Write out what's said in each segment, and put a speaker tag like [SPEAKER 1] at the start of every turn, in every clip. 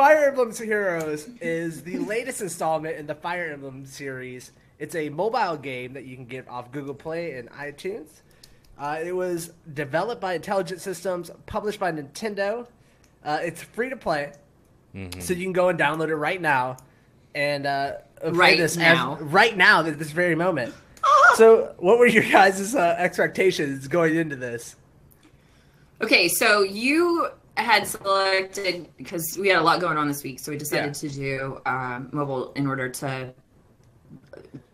[SPEAKER 1] Fire Emblem Heroes is the latest installment in the Fire Emblem series. It's a mobile game that you can get off Google Play and iTunes. Uh, it was developed by Intelligent Systems, published by Nintendo. Uh, it's free to play,
[SPEAKER 2] Mm-hmm.
[SPEAKER 1] so you can go and download it right now, and uh,
[SPEAKER 3] Right
[SPEAKER 1] this
[SPEAKER 3] now.
[SPEAKER 1] as, right now, at this very moment. so, what were your guys' uh, expectations going into this?
[SPEAKER 3] Okay, so you had selected because we had a lot going on this week, so we decided
[SPEAKER 1] Yeah.
[SPEAKER 3] to do um, mobile in order to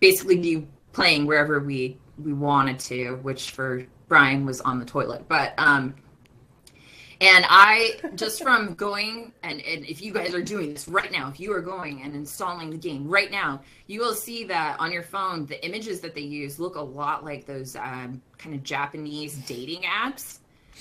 [SPEAKER 3] basically be playing wherever we we wanted to, which for Brian was on the toilet. But um, and I just from going and, and if you guys are doing this right now, if you are going and installing the game right now, you will see that on your phone the images that they use look a lot like those um, kind of Japanese dating apps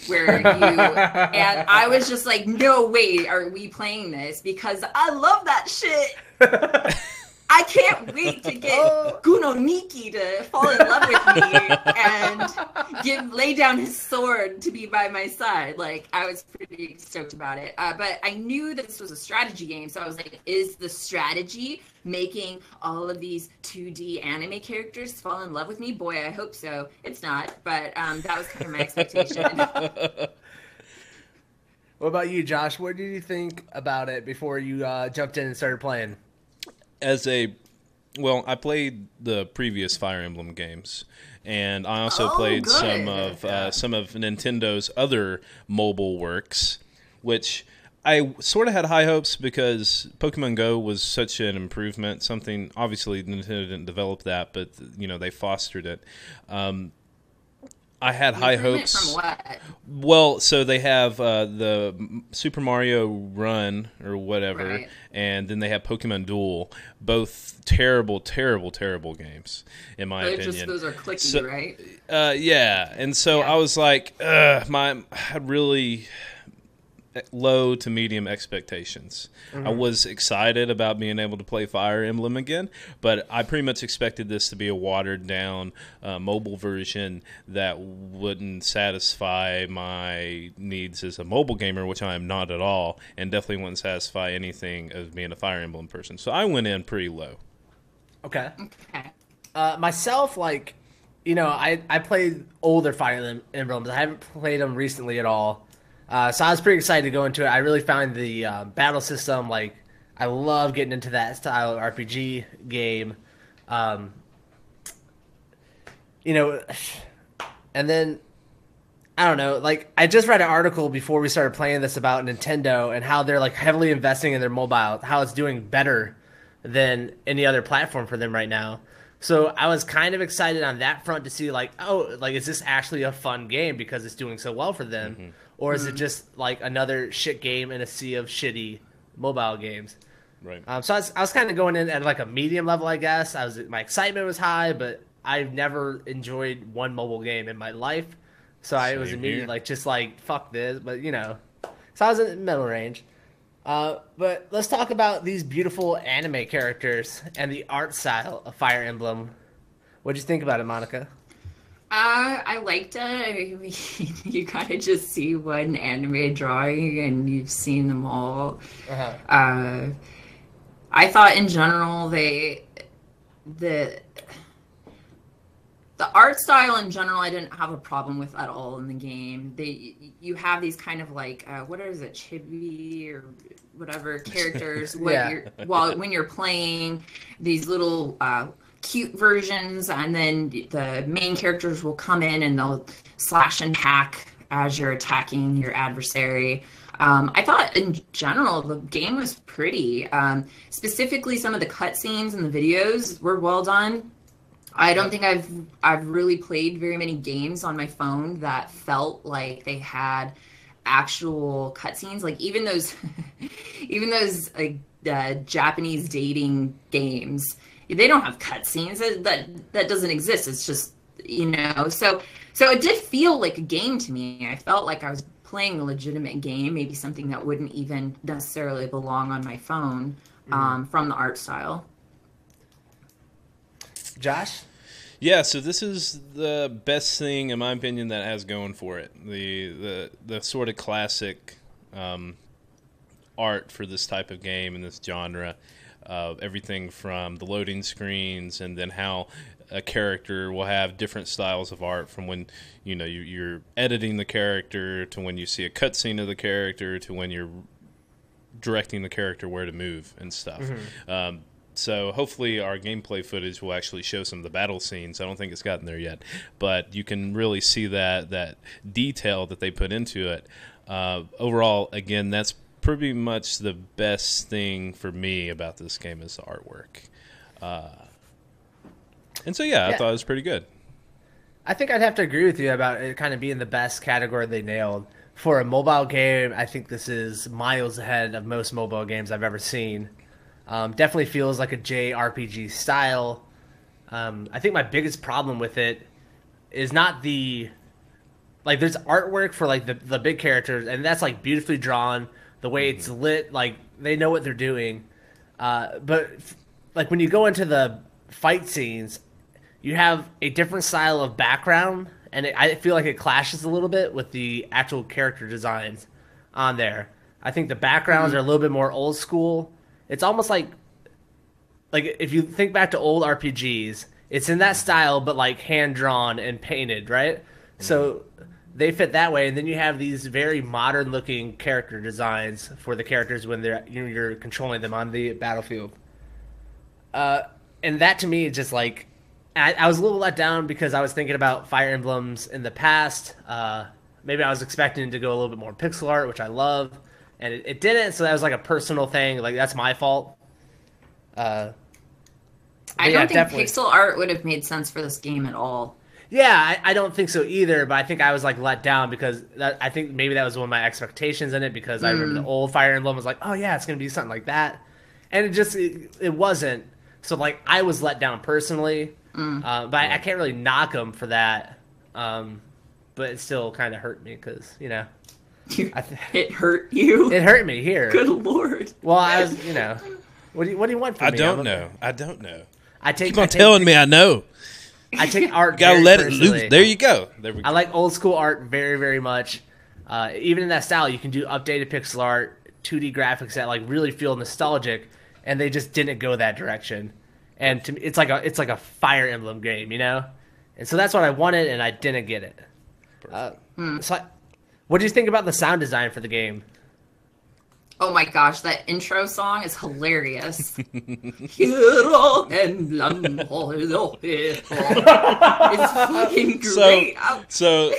[SPEAKER 3] where you and I was just like, no way are we playing this because I love that shit. I can't wait to get Guno Miki to fall in love with me and give lay down his sword to be by my side. Like I was pretty stoked about it. Uh, but I knew that this was a strategy game, so I was like, is the strategy making all of these 2D anime characters fall in love with me? Boy, I hope so. It's not, but um, that was kind of my expectation.
[SPEAKER 1] What about you, Josh? What did you think about it before you uh, jumped in and started playing?
[SPEAKER 2] As a well, I played the previous Fire Emblem games, and I also
[SPEAKER 3] Oh,
[SPEAKER 2] played some
[SPEAKER 3] good.
[SPEAKER 2] of uh, some of Nintendo's other mobile works, which I sort of had high hopes because Pokemon Go was such an improvement. Something obviously Nintendo didn't develop that, but you know they fostered it. Um, I had high hopes.
[SPEAKER 3] From what?
[SPEAKER 2] Well, so they have uh, the Super Mario Run or whatever,
[SPEAKER 3] Right.
[SPEAKER 2] and then they have Pokemon Duel. Both terrible, terrible, terrible games, in my
[SPEAKER 3] They're
[SPEAKER 2] opinion.
[SPEAKER 3] just those are clicky,
[SPEAKER 2] So-
[SPEAKER 3] right?
[SPEAKER 2] Uh, yeah, and so
[SPEAKER 3] Yeah.
[SPEAKER 2] I was like, Ugh, my I really low to medium expectations. I was excited about being able to play Fire Emblem again, but I pretty much expected this to be a watered down uh, mobile version that wouldn't satisfy my needs as a mobile gamer, which I am not at all, and definitely wouldn't satisfy anything as being a Fire Emblem person. So I went in pretty low.
[SPEAKER 1] Okay.
[SPEAKER 3] Okay.
[SPEAKER 1] Uh, myself, like, you know, I, I played older Fire Em- Emblems. I haven't played them recently at all. Uh, so I was pretty excited to go into it. I really found the uh, battle system, like, I love getting into that style of RPG game. Um, you know, and then I don't know. Like I just read an article before we started playing this about Nintendo and how they're like heavily investing in their mobile, how it's doing better than any other platform for them right now. So I was kind of excited on that front to see like, oh, like is this actually a fun game because it's doing so well for them, or is it just like another shit game in a sea of shitty mobile games?
[SPEAKER 2] Right.
[SPEAKER 1] Um, so I was, I was kind of going in at like a medium level, I guess. I was my excitement was high, but I've never enjoyed one mobile game in my life, so I was
[SPEAKER 2] Same
[SPEAKER 1] immediately
[SPEAKER 2] here.
[SPEAKER 1] like just like fuck this. But you know, so I was in the middle range. Uh, but let's talk about these beautiful anime characters and the art style of Fire Emblem. What'd you think about it, Monica?
[SPEAKER 3] Uh, I liked it. I mean, you kind of just see one anime drawing and you've seen them all.
[SPEAKER 1] Uh-huh.
[SPEAKER 3] Uh, I thought in general they the the art style in general I didn't have a problem with at all in the game. They you have these kind of like uh, what is it chibi or whatever characters
[SPEAKER 1] Yeah.
[SPEAKER 3] you're while when you're playing these little uh, cute versions and then the main characters will come in and they'll slash and hack as you're attacking your adversary. Um, I thought in general the game was pretty. Um, specifically, some of the cutscenes and the videos were well done. I don't think I've I've really played very many games on my phone that felt like they had actual cutscenes. Like even those, even those like uh, Japanese dating games, they don't have cutscenes. That, that that doesn't exist. It's just you know. So so it did feel like a game to me. I felt like I was playing a legitimate game, maybe something that wouldn't even necessarily belong on my phone um, from the art style.
[SPEAKER 1] Josh?
[SPEAKER 2] Yeah, so this is the best thing, in my opinion, that has going for it. The the the sort of classic um, art for this type of game and this genre. Uh, everything from the loading screens and then how a character will have different styles of art from when you know you, you're editing the character to when you see a cutscene of the character to when you're directing the character where to move and stuff. Um, so hopefully our gameplay footage will actually show some of the battle scenes. I don't think it's gotten there yet, but you can really see that that detail that they put into it. Uh, overall, again, that's pretty much the best thing for me about this game is the artwork. Uh, and so yeah, I thought it was pretty good.
[SPEAKER 1] I think I'd have to agree with you about it kind of being the best category they nailed. For a mobile game, I think this is miles ahead of most mobile games I've ever seen. Um, definitely feels like a JRPG style. Um, I think my biggest problem with it is not the like there's artwork for like the the big characters and that's like beautifully drawn the way it's mm-hmm. lit like they know what they're doing. Uh, but f- like when you go into the fight scenes you have a different style of background and it, i feel like it clashes a little bit with the actual character designs on there. I think the backgrounds mm-hmm. are a little bit more old school. It's almost like like if you think back to old rpgs it's in that mm-hmm. style but like hand drawn and painted right? So they fit that way and then you have these very modern looking character designs for the characters when they're you're, you're controlling them on the battlefield uh, and that to me is just like I, I was a little let down because I was thinking about Fire Emblems in the past. Uh, maybe I was expecting it to go a little bit more pixel art, which I love, and it, it didn't. So that was like a personal thing. Like that's my fault. Uh,
[SPEAKER 3] I don't think
[SPEAKER 1] definitely.
[SPEAKER 3] pixel art would have made sense for this game at all.
[SPEAKER 1] Yeah, I, I don't think so either. But I think I was like let down because that, I think maybe that was one of my expectations in it because I remember the old Fire Emblem was like, oh yeah, it's gonna be something like that, and it just it, it wasn't. So like I was let down personally, uh, but I, I can't really knock them for that. Um, but it still kind of hurt me because you know I th-
[SPEAKER 3] it hurt you.
[SPEAKER 1] it hurt me here.
[SPEAKER 3] Good lord.
[SPEAKER 1] Well, I was you know, what do you what do you want from
[SPEAKER 2] I
[SPEAKER 1] me?
[SPEAKER 2] I
[SPEAKER 1] don't a-
[SPEAKER 2] know. I don't know.
[SPEAKER 1] I take
[SPEAKER 2] Keep
[SPEAKER 1] I
[SPEAKER 2] on
[SPEAKER 1] take-
[SPEAKER 2] telling me I know.
[SPEAKER 1] I take art.
[SPEAKER 2] Gotta
[SPEAKER 1] very
[SPEAKER 2] let it loose. There you go. There we go.
[SPEAKER 1] I like old school art very, very much. Uh, even in that style, you can do updated pixel art, 2D graphics that like really feel nostalgic, and they just didn't go that direction. And to me, it's like a it's like a Fire Emblem game, you know. And so that's what I wanted, and I didn't get it. Uh, So, I, what do you think about the sound design for the game?
[SPEAKER 3] Oh my gosh, that intro song is hilarious. Hero Emblem Hero. It's fucking
[SPEAKER 2] So-
[SPEAKER 3] great. I-
[SPEAKER 2] So,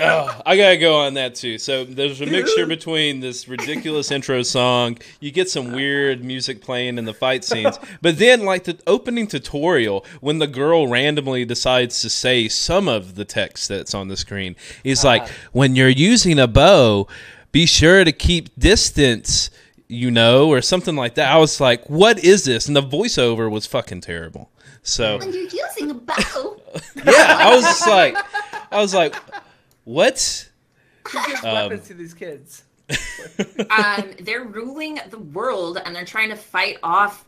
[SPEAKER 2] oh, I gotta go on that too. So there's a mixture between this ridiculous intro song. You get some weird music playing in the fight scenes, but then like the opening tutorial, when the girl randomly decides to say some of the text that's on the screen, is like, uh-huh. "When you're using a bow, be sure to keep distance." You know, or something like that. I was like, "What is this?" And the voiceover was fucking terrible. So
[SPEAKER 3] When you're using a bow.
[SPEAKER 2] yeah, I was just like, I was like, what?
[SPEAKER 1] Who gives
[SPEAKER 2] Um,
[SPEAKER 1] weapons to these kids?
[SPEAKER 3] um, they're ruling the world and they're trying to fight off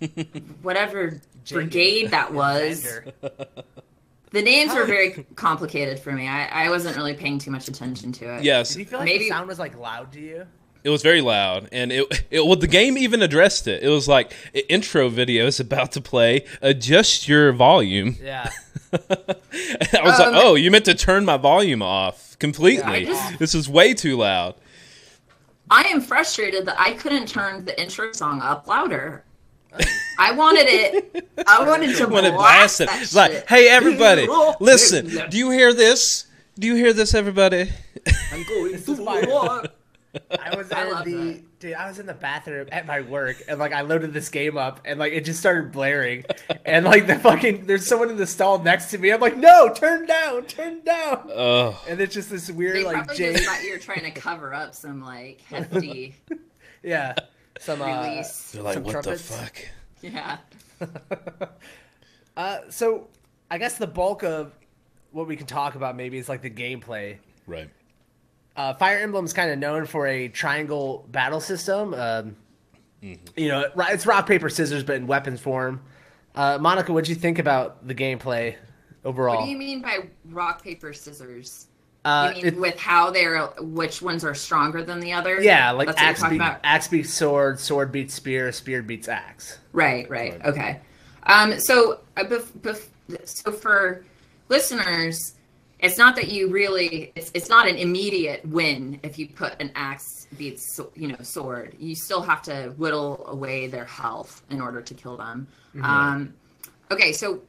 [SPEAKER 3] whatever brigade that was.
[SPEAKER 1] Xander.
[SPEAKER 3] The names were very complicated for me. I, I wasn't really paying too much attention to it.
[SPEAKER 2] Yes,
[SPEAKER 1] Did you feel like
[SPEAKER 3] Maybe-
[SPEAKER 1] the sound was like loud to you?
[SPEAKER 2] it was very loud, and it, it well, the game even addressed it. It was like intro video is about to play. Adjust your volume.
[SPEAKER 1] Yeah.
[SPEAKER 2] I was
[SPEAKER 3] Um,
[SPEAKER 2] like, oh, you meant to turn my volume off completely.
[SPEAKER 3] I just-
[SPEAKER 2] this is way too loud.
[SPEAKER 3] I am frustrated that I couldn't turn the intro song up louder. I wanted it. I wanted to
[SPEAKER 2] When it
[SPEAKER 3] blast
[SPEAKER 2] blasted,
[SPEAKER 3] that
[SPEAKER 2] it's like,
[SPEAKER 3] shit.
[SPEAKER 2] hey everybody, listen. Do you hear this? Do you hear this, everybody?
[SPEAKER 3] I'm going to
[SPEAKER 1] my-
[SPEAKER 3] war.
[SPEAKER 1] I was
[SPEAKER 3] I
[SPEAKER 1] in the
[SPEAKER 3] that.
[SPEAKER 1] dude. I was in the bathroom at my work, and like I loaded this game up, and like it just started blaring, and like the fucking there's someone in the stall next to me. I'm like, no, turn down, turn down,
[SPEAKER 2] Oh,
[SPEAKER 1] and it's just this weird
[SPEAKER 3] They
[SPEAKER 1] like
[SPEAKER 3] probably
[SPEAKER 1] J,
[SPEAKER 3] just thought you were trying to cover up some like hefty
[SPEAKER 1] yeah, some uh,
[SPEAKER 3] release.
[SPEAKER 2] they're like,
[SPEAKER 1] Some
[SPEAKER 2] what
[SPEAKER 1] trumpets.
[SPEAKER 2] the fuck?
[SPEAKER 3] Yeah.
[SPEAKER 1] uh. So I guess the bulk of what we can talk about maybe is like the gameplay.
[SPEAKER 2] Right.
[SPEAKER 1] uh, Fire Emblem's kind of known for a triangle battle system. Um, You know, it's rock paper scissors, but in weapons form. Uh, Monica, what would you think about the gameplay overall?
[SPEAKER 3] What do you mean by rock paper scissors?
[SPEAKER 1] Uh, it-
[SPEAKER 3] with how they're which ones are stronger than the others?
[SPEAKER 1] yeah, like
[SPEAKER 3] That's
[SPEAKER 1] axe, beat, axe beats sword, sword beats spear, spear beats axe.
[SPEAKER 3] Right, right. Okay. Um, so, uh, bef- bef- so for listeners, it's not that you really, it's, it's not an immediate win if you put an axe beats, you know, sword. You still have to whittle away their health in order to kill them. Um, okay, so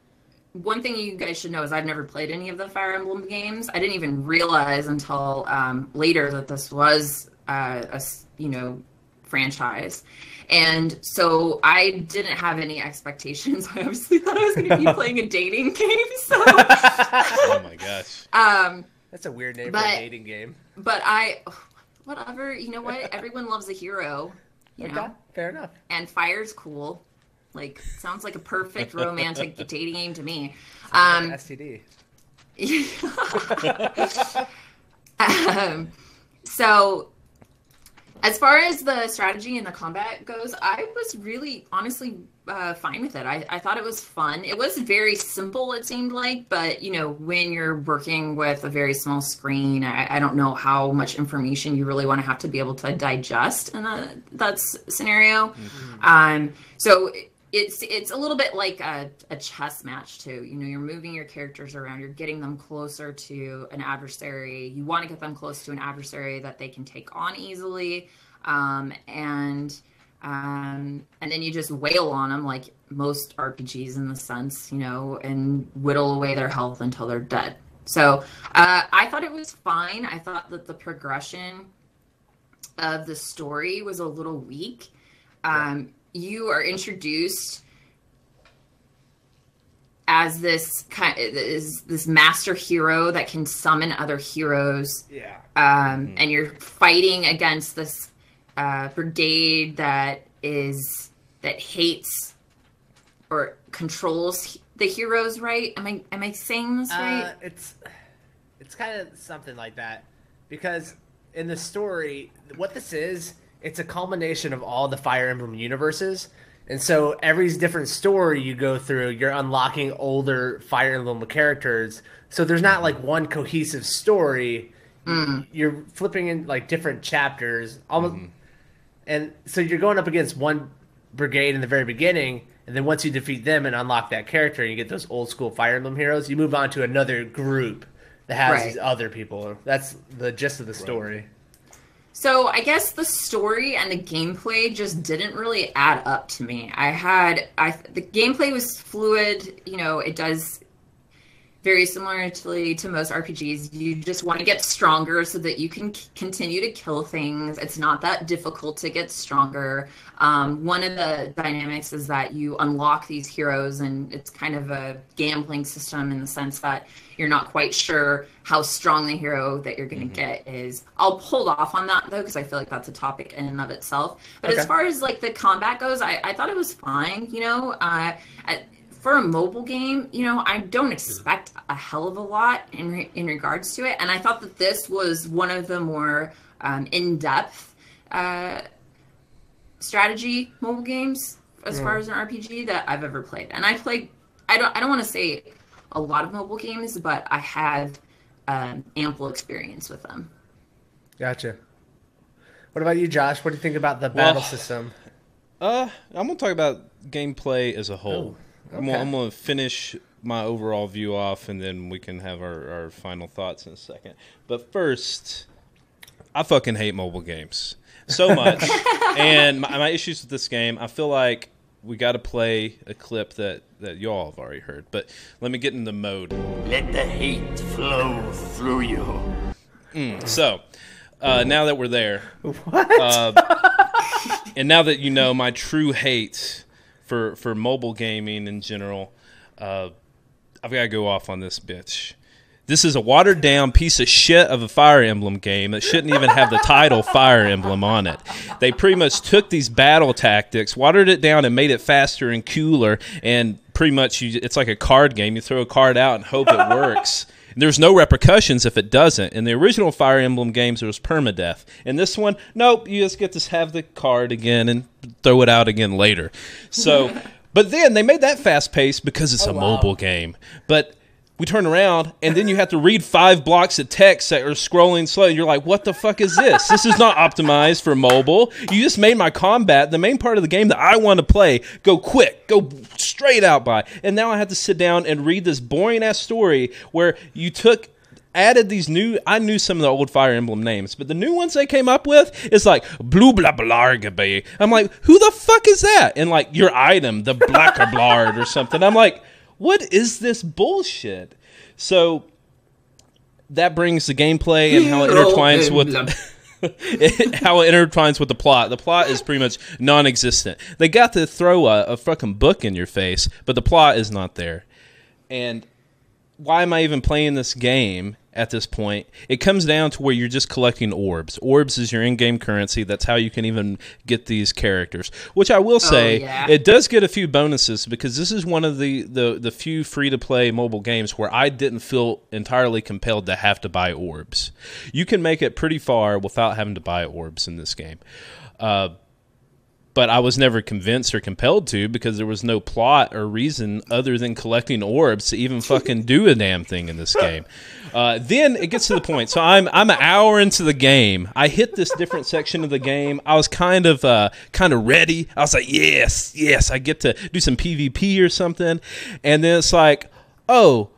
[SPEAKER 3] one thing you guys should know is I've never played any of the Fire Emblem games. I didn't even realize until um, later that this was uh, a s- you know franchise, and so I didn't have any expectations. I obviously thought I was going to be playing a dating game. So,
[SPEAKER 2] Oh my gosh.
[SPEAKER 3] um,
[SPEAKER 1] That's a weird name for a dating game.
[SPEAKER 3] but I, whatever. You know what? Everyone loves a hero. You
[SPEAKER 1] Okay,
[SPEAKER 3] know,
[SPEAKER 1] fair enough.
[SPEAKER 3] and fire's cool. Like sounds like a perfect romantic dating game to me. Um,
[SPEAKER 1] STD.
[SPEAKER 3] um, so as far as the strategy and the combat goes i was really honestly uh, fine with it I, I thought it was fun it was very simple it seemed like but you know when you're working with a very small screen i, I don't know how much information you really want to have to be able to digest in that s- scenario um, so it's it's a little bit like a, a chess match too. You know, you're moving your characters around, you're getting them closer to an adversary. You want to get them close to an adversary that they can take on easily, um, and um, and then you just wail on them like most RPGs in the sense, you know, and whittle away their health until they're dead. So uh, I thought it was fine. I thought that the progression of the story was a little weak. Um, you are introduced as this kind is this master hero that can summon other heroes.
[SPEAKER 1] Yeah.
[SPEAKER 3] um, and you're fighting against this uh, brigade that is that hates or controls the heroes right? Am i am i saying this right?
[SPEAKER 1] Uh, it's it's kind of something like that. Because in the story, what this is, it's a culmination of all the Fire Emblem universes. And so every different story you go through, you're unlocking older Fire Emblem characters. So there's not like one cohesive story. Hmm. You're flipping in like different chapters, almost, mm-hmm. and so you're going up against one brigade in the very beginning, and then once you defeat them and unlock that character, and you get those old school Fire Emblem heroes. You move on to another group that has
[SPEAKER 3] Right.
[SPEAKER 1] these other people. That's the gist of the story.
[SPEAKER 3] So I guess the story and the gameplay just didn't really add up to me. I had I the gameplay was fluid, you know, it does very similarly to most RPGs. You just want to get stronger so that you can c- continue to kill things. It's not that difficult to get stronger. Um, one of the dynamics is that you unlock these heroes, and it's kind of a gambling system in the sense that you're not quite sure how strong the hero that you're going to get is. I'll hold off on that though, because I feel like that's a topic in and of itself. But
[SPEAKER 1] Okay.
[SPEAKER 3] as far as like the combat goes, I, I thought it was fine. You know, uh, I, for a mobile game, you know, I don't expect a hell of a lot in re- in regards to it, and I thought that this was one of the more um, in depth uh, strategy mobile games as far as an RPG that I've ever played. And I played, I don't, I don't want to say a lot of mobile games, but I have um, ample experience with them.
[SPEAKER 1] Gotcha. What about you, Josh? What do you think about the battle
[SPEAKER 2] Well,
[SPEAKER 1] system?
[SPEAKER 2] Uh, I'm gonna talk about gameplay as a whole. I'm, gonna,
[SPEAKER 1] okay.
[SPEAKER 2] I'm gonna finish my overall view off, and then we can have our, our final thoughts in a second. But first, I fucking hate mobile games so much, and my, my issues with this game. I feel like we got to play a clip that that y'all have already heard. But let me get in the mode.
[SPEAKER 4] Let the hate flow through you.
[SPEAKER 2] So, uh, now that we're there,
[SPEAKER 1] What?
[SPEAKER 2] and now that you know my true hate for for mobile gaming in general, uh, I've got to go off on this bitch. This is a watered down piece of shit of a Fire Emblem game that shouldn't even have the title Fire Emblem on it. They pretty much took these battle tactics, watered it down, and made it faster and cooler. And pretty much, you, it's like a card game. You throw a card out and hope it works. There's no repercussions if it doesn't. In the original Fire Emblem games, there was permadeath. In this one, nope, you just get to have the card again and throw it out again later. So, but then they made that fast paced because it's oh, a
[SPEAKER 1] wow.
[SPEAKER 2] mobile game. But we turn around and then you have to read five blocks of text that are scrolling slow. And you're like, what the fuck is this? This is not optimized for mobile. You just made my combat, the main part of the game that I want to play, go quick, go straight out by. And now I have to sit down and read this boring ass story where you took added these new I knew some of the old Fire Emblem names, but the new ones they came up with is like blue blah blargaby. I'm like, who the fuck is that? And like your item, the blacker blard or something. I'm like, what is this bullshit? So that brings the gameplay and how it oh, intertwines with how it intertwines with the plot. The plot is pretty much non-existent. They got to throw a, a fucking book in your face, but the plot is not there. And why am I even playing this game at this point? It comes down to where you're just collecting orbs. Orbs is your in-game currency. That's how you can even get these characters. Which I will say,
[SPEAKER 3] yeah.
[SPEAKER 2] it does get a few bonuses because this is one of the the, the few free-to-play mobile games where I didn't feel entirely compelled to have to buy orbs. You can make it pretty far without having to buy orbs in this game. Uh, but I was never convinced or compelled to because there was no plot or reason other than collecting orbs to even fucking do a damn thing in this game. Uh, then it gets to the point. So I'm I'm an hour into the game. I hit this different section of the game. I was kind of uh, kind of ready. I was like, yes, yes, I get to do some PvP or something. And then it's like, oh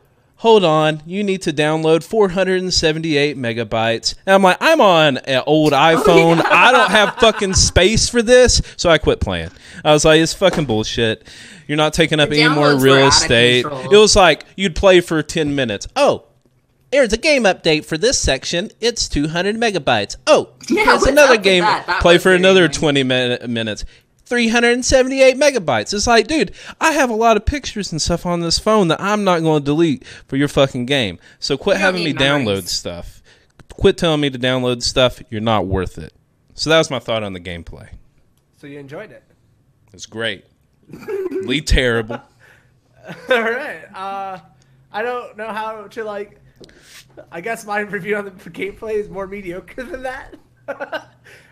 [SPEAKER 2] hold on, you need to download 478 megabytes. And I'm like, I'm on an old iPhone. I don't have fucking space for this. So I quit playing. I was like, it's fucking bullshit. You're not taking up
[SPEAKER 3] The
[SPEAKER 2] any more real estate. It was like you'd play for 10 minutes. Oh, there's a game update for this section. It's 200 megabytes. Oh,
[SPEAKER 3] Yeah,
[SPEAKER 2] here's another game.
[SPEAKER 3] that? That
[SPEAKER 2] Play for another
[SPEAKER 3] annoying.
[SPEAKER 2] 20 min- minutes. 378 megabytes. It's like, dude, I have a lot of pictures and stuff on this phone that I'm not going to delete for your fucking game. So quit having me download stuff. Quit telling me to download stuff. You're not worth it. So that was my thought on the gameplay.
[SPEAKER 1] So you enjoyed it.
[SPEAKER 2] It's great. Lee terrible.
[SPEAKER 1] All right. Uh, I don't know how to like. I guess my review on the gameplay is more mediocre than that.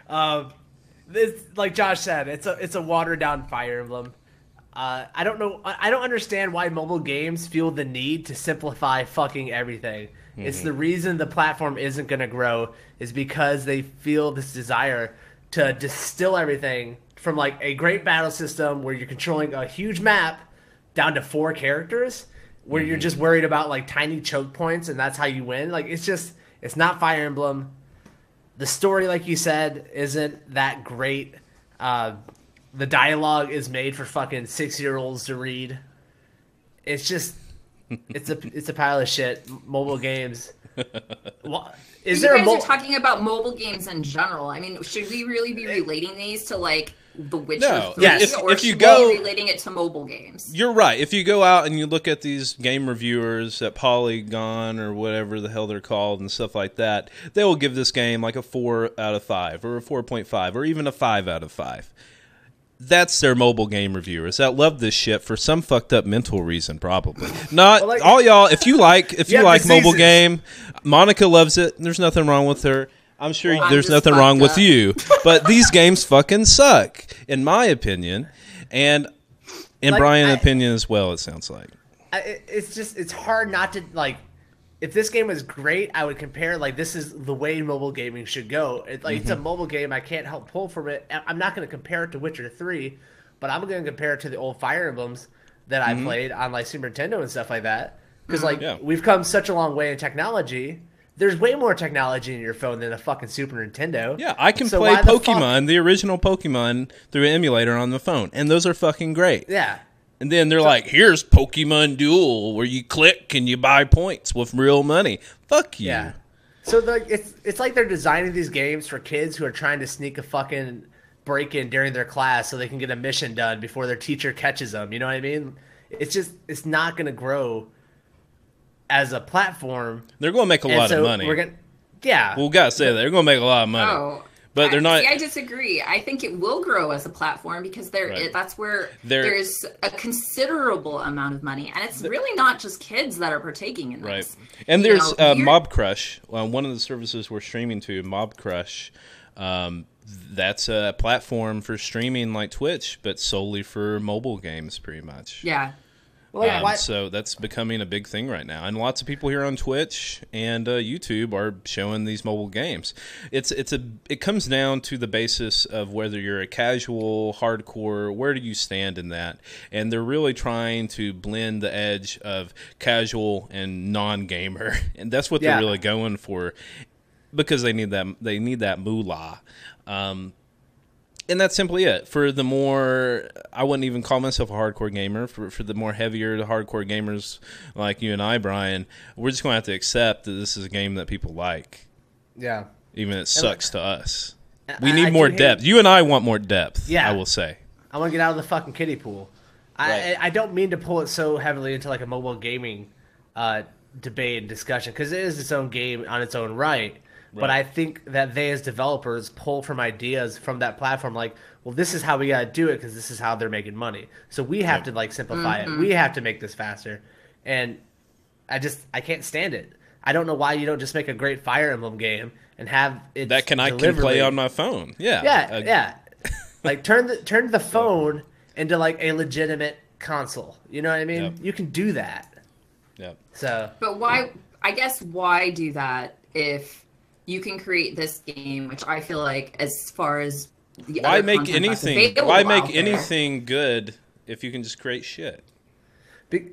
[SPEAKER 1] um, this, like Josh said, it's a it's a watered down Fire Emblem. Uh, I don't know. I I don't understand why mobile games feel the need to simplify fucking everything. It's the reason the platform isn't going to grow is because they feel this desire to distill everything from like a great battle system where you're controlling a huge map down to four characters where you're just worried about like tiny choke points and that's how you win. Like it's just it's not Fire Emblem. The story, like you said, isn't that great. Uh, the dialogue is made for fucking six year olds to read. It's just it's a it's a pile of shit. Mobile games. Wha- Is
[SPEAKER 3] you
[SPEAKER 1] there a
[SPEAKER 3] guys
[SPEAKER 1] mo-
[SPEAKER 3] are talking about mobile games in general. I mean, should we really be relating these to like The Witcher
[SPEAKER 2] No.
[SPEAKER 3] 3,
[SPEAKER 1] Yes.
[SPEAKER 3] or
[SPEAKER 2] If you go-
[SPEAKER 3] relating it to mobile games?
[SPEAKER 2] You're right. If you go out and you look at these game reviewers at Polygon or whatever the hell they're called and stuff like that, they will give this game like a 4 out of 5 or a 4.5 or even a 5 out of 5. That's their mobile game reviewers that love this shit for some fucked up mental reason, probably. Not
[SPEAKER 1] Well, like-
[SPEAKER 2] all y'all. If you like, if you
[SPEAKER 1] Yeah,
[SPEAKER 2] like mobile game, Monica loves it. There's nothing wrong with her. I'm sure
[SPEAKER 3] Well, I'm
[SPEAKER 2] there's nothing wrong
[SPEAKER 3] fucked
[SPEAKER 2] with you, but these games fucking suck, in my opinion, and in
[SPEAKER 1] Like,
[SPEAKER 2] Brian's
[SPEAKER 1] I-
[SPEAKER 2] opinion as well. It sounds like.
[SPEAKER 1] I, it's just it's hard not to like if this game was great i would compare like this is the way mobile gaming should go. It, like it's a mm-hmm. mobile game i can't help pull from it. I- i'm not going to compare it to witcher 3 but i'm going to compare it to the old fire emblems that i mm-hmm. played on like super nintendo and stuff like that. Because mm-hmm. like
[SPEAKER 2] Yeah.
[SPEAKER 1] we've come such a long way in technology there's way more technology in your phone than a fucking super nintendo
[SPEAKER 2] Yeah, I can
[SPEAKER 1] So
[SPEAKER 2] play
[SPEAKER 1] why the
[SPEAKER 2] Pokemon, the original Pokemon, through an emulator on the phone, and those are fucking great.
[SPEAKER 1] yeah
[SPEAKER 2] And then they're like, "Here's Pokemon Duel, where you click and you buy points with real money." Fuck you.
[SPEAKER 1] Yeah. So like it's it's like they're designing these games for kids who are trying to sneak a fucking break in during their class so they can get a mission done before their teacher catches them. You know what I mean? It's just it's not going to grow as a platform.
[SPEAKER 2] They're going to make a
[SPEAKER 1] And
[SPEAKER 2] lot
[SPEAKER 1] so
[SPEAKER 2] of money.
[SPEAKER 1] We're gonna, yeah.
[SPEAKER 2] well, gotta say that they're going to make a lot of money.
[SPEAKER 3] Oh,
[SPEAKER 2] But they're not-
[SPEAKER 3] See, I disagree. I think it will grow as a platform because there
[SPEAKER 2] Right.
[SPEAKER 3] it- that's where
[SPEAKER 2] There-
[SPEAKER 3] there's a considerable amount of money, and it's really not just kids that are partaking in
[SPEAKER 2] Right.
[SPEAKER 3] this.
[SPEAKER 2] And
[SPEAKER 3] You
[SPEAKER 2] there's
[SPEAKER 3] know,
[SPEAKER 2] uh, Mob Crush, uh, one of the services we're streaming to, Mob Crush. Um, that's a platform for streaming like Twitch, but solely for mobile games, pretty much.
[SPEAKER 3] Yeah,
[SPEAKER 1] Well, like,
[SPEAKER 2] Um, so that's becoming a big thing right now, and lots of people here on Twitch and uh, YouTube are showing these mobile games. It's it's a it comes down to the basis of whether you're a casual, hardcore. Where do you stand in that? And they're really trying to blend the edge of casual and non-gamer, and that's what
[SPEAKER 1] Yeah.
[SPEAKER 2] they're really going for because they need that they need that moolah. Um, and that's simply it. For the more, I wouldn't even call myself a hardcore gamer. For for the more heavier, the hardcore gamers like you and I, Brian, we're just going to have to accept that this is a game that people like,
[SPEAKER 1] yeah.
[SPEAKER 2] even if it sucks to us.
[SPEAKER 1] I-
[SPEAKER 2] We
[SPEAKER 1] I
[SPEAKER 2] need more depth. You and I want more depth.
[SPEAKER 1] Yeah.
[SPEAKER 2] I will say.
[SPEAKER 1] I want to get out of the fucking kiddie pool. I,
[SPEAKER 2] Right.
[SPEAKER 1] I I don't mean to pull it so heavily into like a mobile gaming uh, debate and discussion because it is its own game on its own right. But I think that they as developers pull from ideas from that platform, like, well, this is how we gotta do it because this is how they're making money. So we have to like simplify it. We have to make this faster, and I just I can't stand it. I don't know why you don't just make a great Fire Emblem game and have it
[SPEAKER 2] That can I can play on my phone. Yeah.
[SPEAKER 1] yeah,
[SPEAKER 2] Uh,
[SPEAKER 1] yeah. like turn the turn the phone into like a legitimate console. You know what I mean?
[SPEAKER 2] Yep.
[SPEAKER 1] You can do that.
[SPEAKER 2] yeah.
[SPEAKER 1] So
[SPEAKER 3] But why? I guess why do that if you can create this game, which I feel like, as far as the
[SPEAKER 2] Why
[SPEAKER 3] other
[SPEAKER 2] make anything?
[SPEAKER 3] available
[SPEAKER 2] Why make
[SPEAKER 3] there-
[SPEAKER 2] anything good if you can just create shit?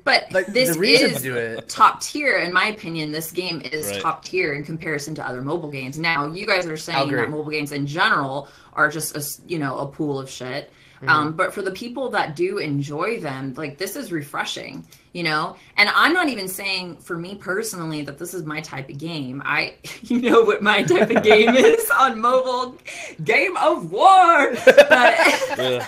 [SPEAKER 3] But
[SPEAKER 1] like
[SPEAKER 3] this
[SPEAKER 1] the
[SPEAKER 3] is
[SPEAKER 1] to do it.
[SPEAKER 3] top tier, in my opinion. This game is
[SPEAKER 2] Right.
[SPEAKER 3] top tier in comparison to other mobile games. Now, you guys are saying that mobile games in general are just a s- you know a pool of shit.
[SPEAKER 1] Mm-hmm.
[SPEAKER 3] Um, but for the people that do enjoy them, like this is refreshing, you know. And I'm not even saying for me personally that this is my type of game. I, you know, what my type of game is on mobile, Game of War. But,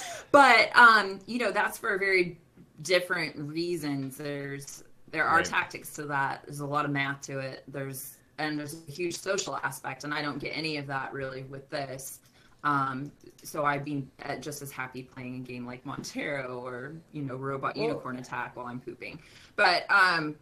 [SPEAKER 3] but um, you know, that's for very different reasons. There's there are
[SPEAKER 2] Right.
[SPEAKER 3] tactics to that. There's a lot of math to it. There's and there's a huge social aspect, and I don't get any of that really with this. Um, so I'd be uh, just as happy playing a game like Montero or you know Robot Unicorn Attack while I'm pooping. But um,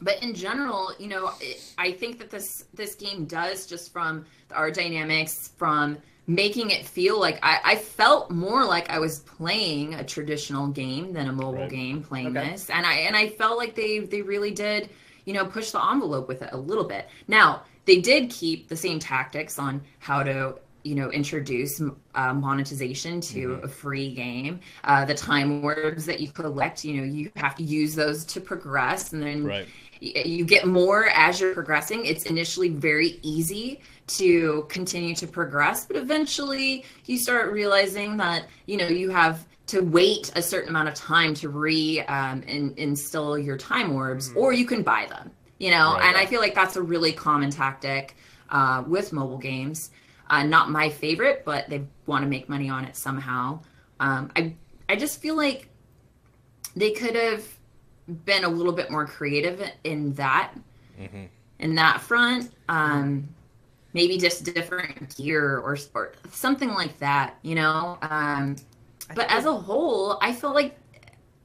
[SPEAKER 3] but in general, you know, it, I think that this this game does just from the art dynamics, from making it feel like I, I felt more like I was playing a traditional game than a mobile
[SPEAKER 2] Right.
[SPEAKER 3] game playing
[SPEAKER 1] Okay.
[SPEAKER 3] this, and I and I felt like they they really did, you know, push the envelope with it a little bit. Now they did keep the same tactics on how to you know introduce uh, monetization to a free game uh, the time orbs that you collect you know you have to use those to progress and then
[SPEAKER 2] Right.
[SPEAKER 3] y- you get more as you're progressing. It's initially very easy to continue to progress but eventually you start realizing that you know you have to wait a certain amount of time to re um, in, instill your time orbs or you can buy them you know?
[SPEAKER 2] Right.
[SPEAKER 3] and i feel like that's a really common tactic uh, with mobile games uh, not my favorite but they want to make money on it somehow. Um, i i just feel like they could have been a little bit more creative in that in that front um maybe just different gear or or something like that you know? Um but as a whole i feel like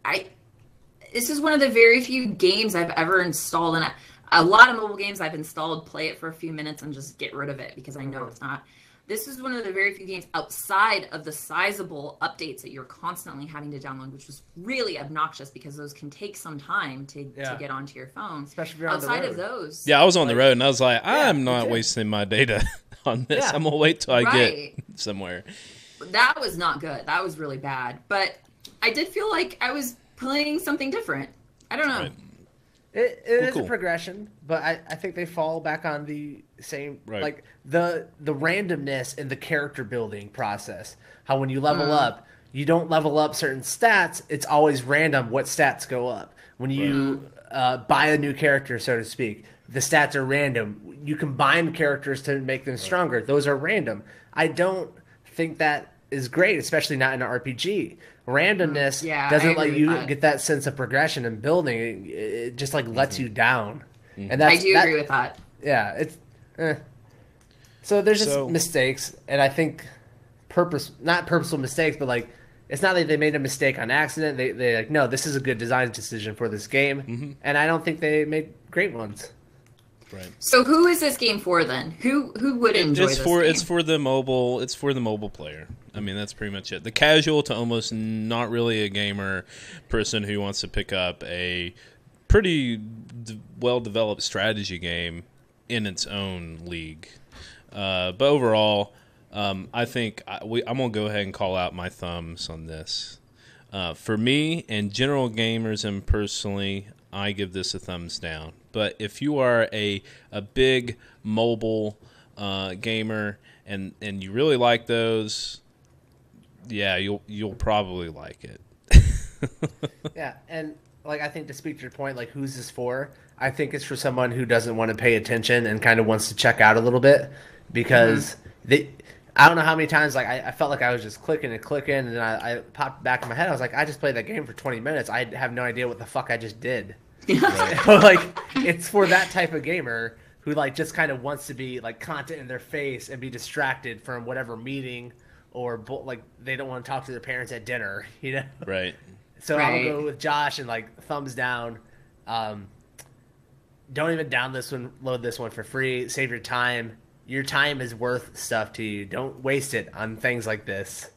[SPEAKER 3] i this is one of the very few games i've ever installed and I, a lot of mobile games i've installed play it for a few minutes and just get rid of it because i know mm-hmm. it's not this is one of the very few games outside of the sizable updates that you're constantly having to download which was really obnoxious because those can take some time to,
[SPEAKER 1] Yeah.
[SPEAKER 3] to get onto your phone
[SPEAKER 1] Especially if you're on the
[SPEAKER 3] outside of those
[SPEAKER 2] Yeah, I was on the road and I was like, I'm
[SPEAKER 1] me
[SPEAKER 2] not wasting my data on this.
[SPEAKER 1] Yeah.
[SPEAKER 2] I'm gonna wait till I
[SPEAKER 3] Right.
[SPEAKER 2] get somewhere.
[SPEAKER 3] that was not good. That was really bad. But I did feel like I was playing something different. I don't know.
[SPEAKER 2] Right.
[SPEAKER 1] It, it is
[SPEAKER 2] cool.
[SPEAKER 1] a progression, but I, I think they fall back on the same
[SPEAKER 2] Right.
[SPEAKER 1] like the the randomness in the character building process. How when you level
[SPEAKER 3] Mm.
[SPEAKER 1] up, you don't level up certain stats. It's always random what stats go up. When you uh, buy a new character, so to speak, the stats are random. You combine characters to make them stronger. Those are random. I don't think that is great, especially not in an RPG. Randomness
[SPEAKER 3] Mm, yeah,
[SPEAKER 1] doesn't let you
[SPEAKER 3] that.
[SPEAKER 1] get that sense of progression and building. It, it just like lets you down, and that's, I
[SPEAKER 3] do
[SPEAKER 1] that-
[SPEAKER 3] agree with that.
[SPEAKER 1] yeah, it's. Eh. So there's just
[SPEAKER 2] So-
[SPEAKER 1] mistakes, and I think purpose, not purposeful mistakes, but like it's not like they made a mistake on accident. They they like no, this is a good design decision for this game,
[SPEAKER 2] Mm-hmm.
[SPEAKER 1] and I don't think they made great ones.
[SPEAKER 2] Right.
[SPEAKER 3] So who is this game for then? Who who would enjoy
[SPEAKER 2] it's for
[SPEAKER 3] game?
[SPEAKER 2] it's for the mobile it's for the mobile player i mean that's pretty much it the casual to almost not really a gamer person who wants to pick up a pretty d- well developed strategy game in its own league uh, but overall um, i think I, we, i'm going to go ahead and call out my thumbs on this uh, for me and general gamers and personally i give this a thumbs down but if you are a, a big mobile uh, gamer and and you really like those, yeah, you'll you'll probably like it.
[SPEAKER 1] Yeah, and like I think to speak to your point, like who's this for? I think it's for someone who doesn't want to pay attention and kind of wants to check out a little bit because they. I don't know how many times like I, I felt like I was just clicking and clicking, and then I, I popped back in my head. I was like, I just played that game for 20 minutes. I have no idea what the fuck I just did. like it's for that type of gamer who like just kind of wants to be like content in their face and be distracted from whatever meeting or like they don't want to talk to their parents at dinner. You know.
[SPEAKER 2] Right.
[SPEAKER 1] So
[SPEAKER 3] Right.
[SPEAKER 1] I'll go with Josh and like thumbs down. Um, don't even down this one, load this one for free. Save your time. Your time is worth stuff to you. Don't waste it on things like this.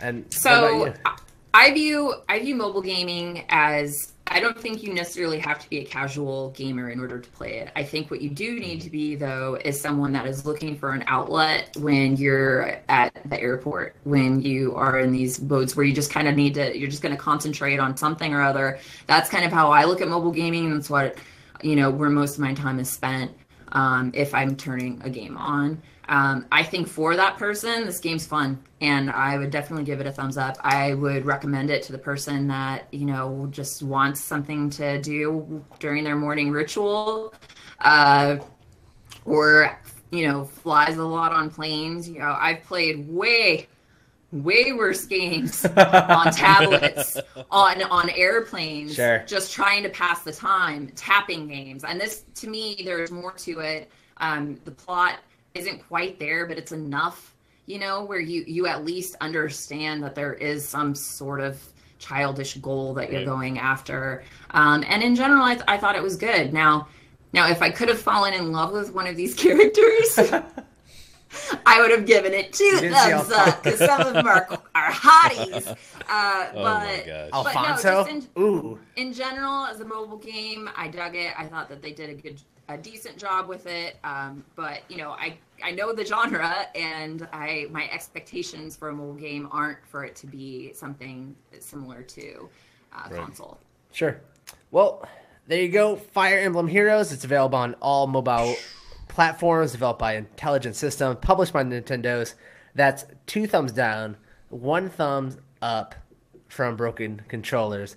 [SPEAKER 1] And
[SPEAKER 3] So? I- view I view mobile gaming as I don't think you necessarily have to be a casual gamer in order to play it. I think what you do need to be though is someone that is looking for an outlet when you're at the airport, when you are in these modes where you just kind of need to you're just going to concentrate on something or other. That's kind of how I look at mobile gaming that's what you know where most of my time is spent um, if I'm turning a game on. Um, I think for that person, this game's fun, and I would definitely give it a thumbs up. I would recommend it to the person that you know just wants something to do during their morning ritual, uh, or you know flies a lot on planes. You know, I've played way way worse games on tablets on on airplanes
[SPEAKER 1] Sure.
[SPEAKER 3] just trying to pass the time tapping games and this to me there's more to it um, the plot isn't quite there but it's enough you know where you you at least understand that there is some sort of childish goal that you're
[SPEAKER 2] Right.
[SPEAKER 3] going after um, and in general I, th- I thought it was good now now if i could have fallen in love with one of these characters I would have given it two thumbs up because some of them are, are hotties. Uh,
[SPEAKER 2] Oh
[SPEAKER 3] but
[SPEAKER 2] my gosh.
[SPEAKER 3] But no,
[SPEAKER 1] Alfonso?
[SPEAKER 3] just in-
[SPEAKER 1] Ooh.
[SPEAKER 3] in general, as a mobile game, I dug it. I thought that they did a good, a decent job with it. Um, but you know, I I know the genre, and I my expectations for a mobile game aren't for it to be something similar to uh,
[SPEAKER 2] Right.
[SPEAKER 3] console.
[SPEAKER 1] Sure. Well, there you go. Fire Emblem Heroes. It's available on all mobile platforms, developed by Intelligent System, published by Nintendo's. That's two thumbs down, one thumbs up from Broken Controllers.